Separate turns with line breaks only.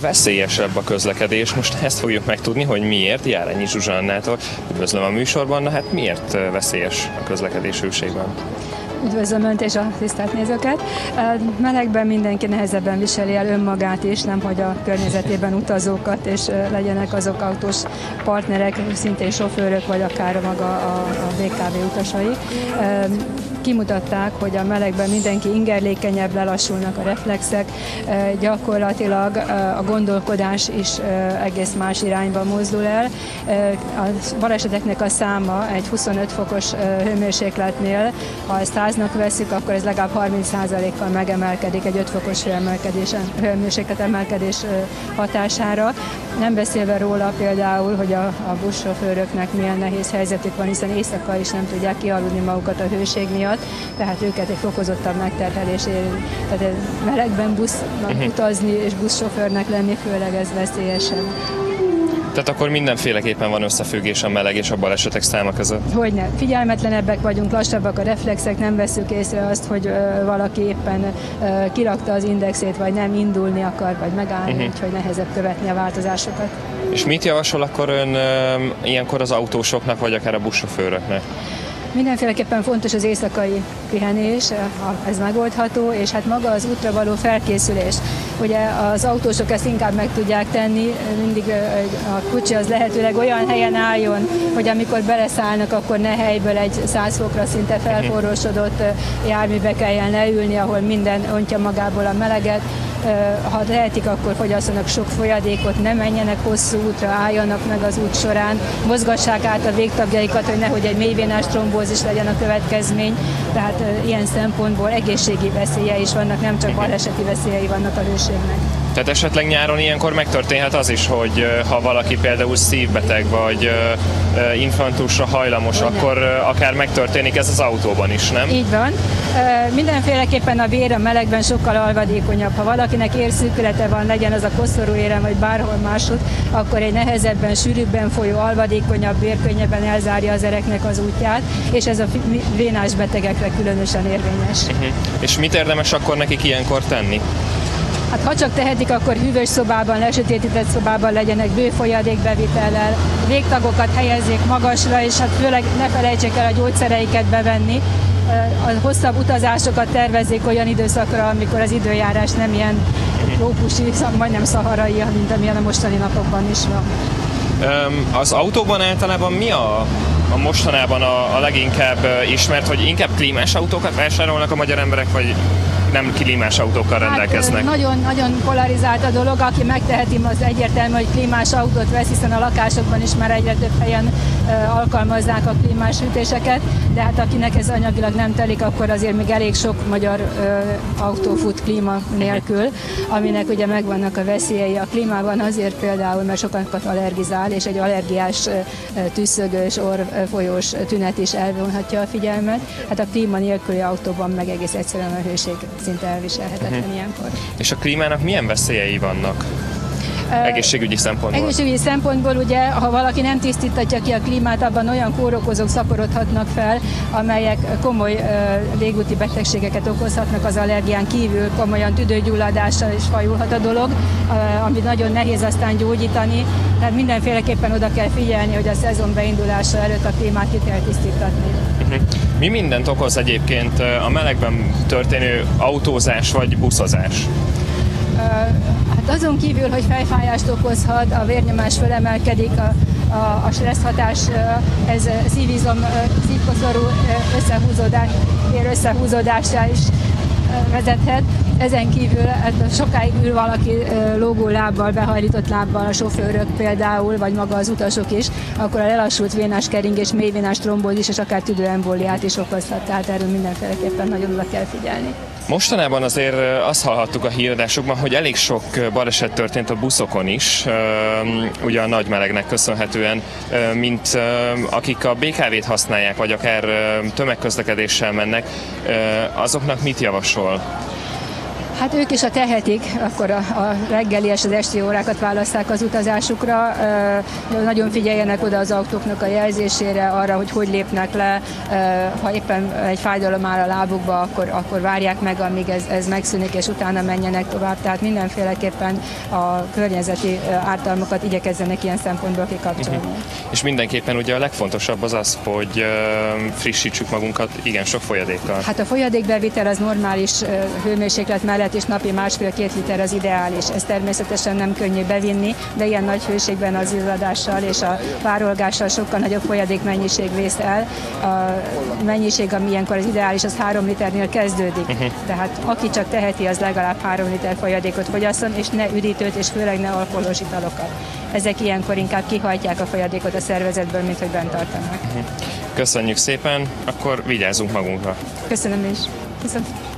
veszélyesebb a közlekedés. Most ezt fogjuk megtudni, hogy miért. Járányi Zsuzsannától üdvözlöm a műsorban. Na hát miért veszélyes a közlekedés hőségben?
Üdvözlöm Önt és a tisztelt nézőket! Melegben mindenki nehezebben viseli el önmagát is, nem hogy a környezetében utazókat, és legyenek azok autós partnerek, szintén sofőrök, vagy akár maga a, a BKV utasai kimutatták, hogy a melegben mindenki ingerlékenyebb, lelassulnak a reflexek, gyakorlatilag a gondolkodás is egész más irányba mozdul el. A baleseteknek a száma egy 25 fokos hőmérsékletnél, ha ezt száznak veszik, akkor ez legalább 30%-kal megemelkedik egy 5 fokos hőmérséklet emelkedés hatására. Nem beszélve róla például, hogy a, a buszsofőröknek milyen nehéz helyzetük van, hiszen éjszaka is nem tudják kialudni magukat a hőség miatt tehát őket egy fokozottabb megterhelés éri. Tehát melegben busznak uh-huh. utazni és buszsofőrnek lenni, főleg ez veszélyesebb.
Tehát akkor mindenféleképpen van összefüggés a meleg és a balesetek száma között?
Hogyne. Figyelmetlenebbek vagyunk, lassabbak a reflexek, nem veszük észre azt, hogy ö, valaki éppen ö, kirakta az indexét, vagy nem indulni akar, vagy megállni, uh-huh. úgyhogy nehezebb követni a változásokat.
És mit javasol akkor ön ö, ilyenkor az autósoknak, vagy akár a buszsofőröknek?
Mindenféleképpen fontos az éjszakai pihenés, ez megoldható, és hát maga az útra való felkészülés. Ugye az autósok ezt inkább meg tudják tenni, mindig a kocsi az lehetőleg olyan helyen álljon, hogy amikor beleszállnak, akkor ne helyből egy 100 fokra szinte felforrósodott járműbe kelljen leülni, ahol minden ontja magából a meleget, ha lehetik, akkor fogyasszanak sok folyadékot, ne menjenek hosszú útra, álljanak meg az út során, mozgassák át a végtagjaikat, hogy nehogy egy mélyvénás trombózis legyen a következmény. Tehát ilyen szempontból egészségi veszélye is vannak, nem csak baleseti veszélyei vannak a hőségnek.
Tehát esetleg nyáron ilyenkor megtörténhet az is, hogy ha valaki például szívbeteg vagy infantusra hajlamos, Olyan. akkor akár megtörténik ez az autóban is, nem?
Így van. Mindenféleképpen a vér a melegben sokkal alvadékonyabb. Ha valakinek érszűkülete van, legyen az a koszorúérem vagy bárhol máshogy, akkor egy nehezebben, sűrűbben folyó alvadékonyabb vér könnyebben elzárja az ereknek az útját, és ez a vénás betegekre különösen érvényes. Uh-huh.
És mit érdemes akkor nekik ilyenkor tenni?
Hát ha csak tehetik, akkor hűvös szobában, lesötétített szobában legyenek bőfolyadékbevitellel, végtagokat helyezzék magasra, és hát főleg ne felejtsék el a gyógyszereiket bevenni. A hosszabb utazásokat tervezzék olyan időszakra, amikor az időjárás nem ilyen trópusi, majdnem szaharai, mint amilyen a mostani napokban is van.
Az autóban általában mi a, a mostanában a, a leginkább ismert, hogy inkább klímás autókat vásárolnak a magyar emberek, vagy nem klímás autókkal hát, rendelkeznek.
Hát, nagyon, nagyon polarizált a dolog, aki megteheti, az egyértelmű, hogy klímás autót vesz, hiszen a lakásokban is már egyre több helyen alkalmazzák a klímás ütéseket, de hát akinek ez anyagilag nem telik, akkor azért még elég sok magyar autó fut klíma nélkül, aminek ugye megvannak a veszélyei. A klímában azért például, mert sokakat allergizál, és egy allergiás tűzszögős, orfolyós tünet is elvonhatja a figyelmet. Hát a klíma nélküli autóban meg egész egyszerűen a hőség szinte elviselhetetlen uh-huh. ilyenkor.
És a klímának milyen veszélyei vannak? Egészségügyi szempontból.
Egészségügyi szempontból ugye, ha valaki nem tisztítatja ki a klímát, abban olyan kórokozók szaporodhatnak fel, amelyek komoly légúti betegségeket okozhatnak az allergián kívül, komolyan tüdőgyulladással is fajulhat a dolog, amit nagyon nehéz aztán gyógyítani. Tehát mindenféleképpen oda kell figyelni, hogy a szezon beindulása előtt a klímát ki kell tisztítatni.
Mhm. Mi mindent okoz egyébként a melegben történő autózás vagy buszozás?
Hát azon kívül, hogy fejfájást okozhat, a vérnyomás fölemelkedik, a, a, a stressz hatás, ez szívizom, szívkoszorú összehúzódás, vér összehúzódásra is vezethet. Ezen kívül hát sokáig ül valaki lógó lábbal, behajlított lábbal, a sofőrök például, vagy maga az utasok is, akkor a lelassult vénás keringés, mélyvénás trombózis és akár tüdőembóliát is okozhat, tehát erről mindenféleképpen nagyon oda kell figyelni.
Mostanában azért azt hallhattuk a híradásokban, hogy elég sok baleset történt a buszokon is, ugye a nagy melegnek köszönhetően, mint akik a BKV-t használják, vagy akár tömegközlekedéssel mennek, azoknak mit javasol?
Hát ők is, a tehetik, akkor a, a reggeli és az esti órákat választák az utazásukra. Nagyon figyeljenek oda az autóknak a jelzésére, arra, hogy hogy lépnek le. Ha éppen egy fájdalom áll a lábukba, akkor, akkor várják meg, amíg ez, ez megszűnik, és utána menjenek tovább. Tehát mindenféleképpen a környezeti ártalmakat igyekezzenek ilyen szempontból kikapcsolni. Uh-huh.
És mindenképpen ugye a legfontosabb az az, hogy frissítsük magunkat igen sok folyadékkal.
Hát a folyadékbevitel az normális hőmérséklet mellett és napi másfél-két liter az ideális. Ez természetesen nem könnyű bevinni, de ilyen nagy hőségben az illadással és a párolgással sokkal nagyobb folyadék mennyiség vész el. A mennyiség, ami ilyenkor az ideális, az 3 liternél kezdődik. Uh-huh. Tehát aki csak teheti, az legalább 3 liter folyadékot fogyasszon, és ne üdítőt, és főleg ne alkoholos italokat. Ezek ilyenkor inkább kihajtják a folyadékot a szervezetből, mint hogy bent tartanak. Uh-huh.
Köszönjük szépen, akkor vigyázzunk magunkra.
Köszönöm is. Köszönöm.